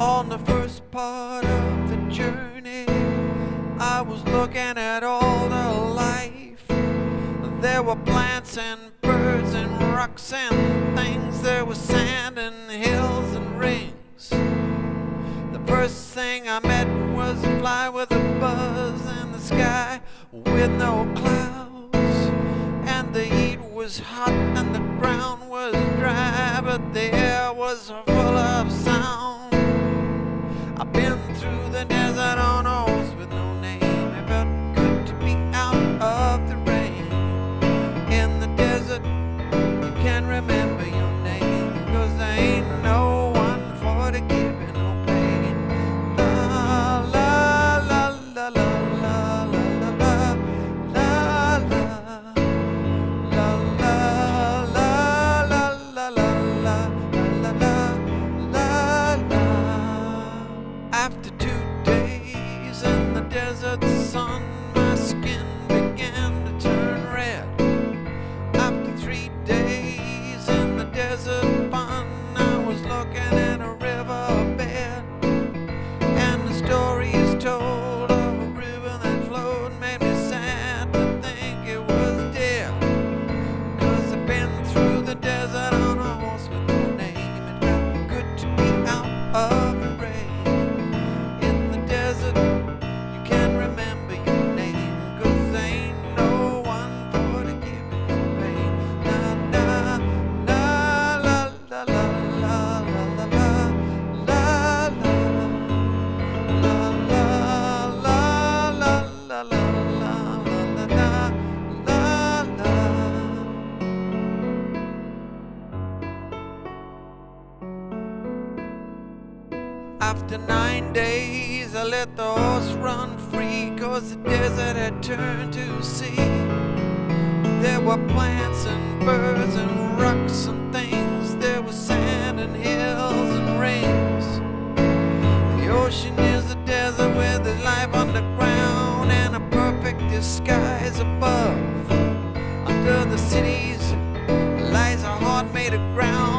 On the first part of the journey, I was looking at all the life. There were plants and birds and rocks and things. There was sand and hills and rings. The first thing I met was a fly with a buzz in the sky with no clouds. And the heat was hot and the ground was dry, but the air was full two days in the desert sun, my skin began to turn red. After three days in the desert fun, I was looking at a riverbed. And the story is told of a river that flowed, made me sad to think it was dead. Cause I've been through the desert on a horse with no name. It felt good to be out of After nine days, I let the horse run free, cause the desert had turned to sea. There were plants and birds and rocks and things, there was sand and hills and rings. The ocean is a desert where there's life underground and a perfect disguise above. Under the cities lies a heart made of ground.